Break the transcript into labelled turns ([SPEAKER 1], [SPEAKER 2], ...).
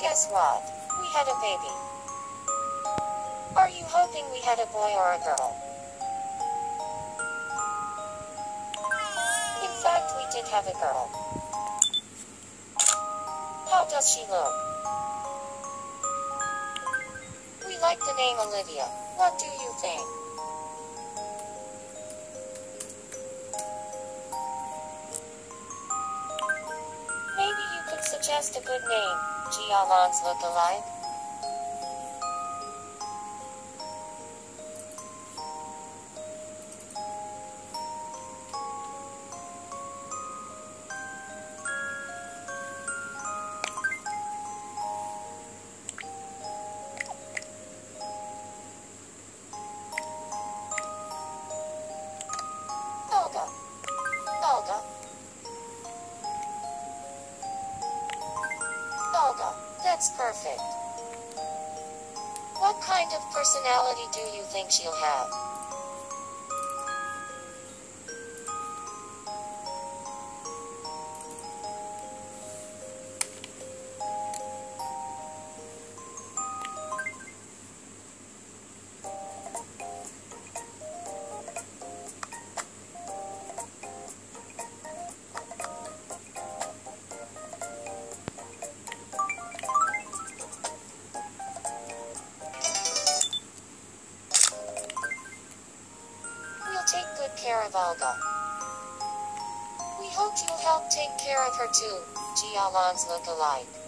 [SPEAKER 1] Guess what? We had a baby. Are you hoping we had a boy or a girl? In fact, we did have a girl. How does she look? We like the name Olivia. What do you think? Suggest a good name. Gialon's look-alike? Olga. Olga. Olga. That's perfect. What kind of personality do you think she'll have? Care of. We hope you'll help take care of her too, Gialon's look-alike.